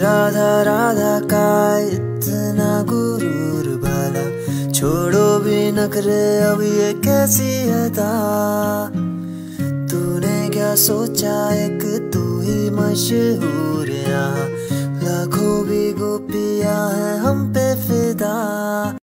राधा राधा का इतना गुरूर भला। छोड़ो भी न करे, अब ये कैसी अदा। तूने क्या सोचा, एक तू ही मशहूर यहाँ। लाखों भी गोपिया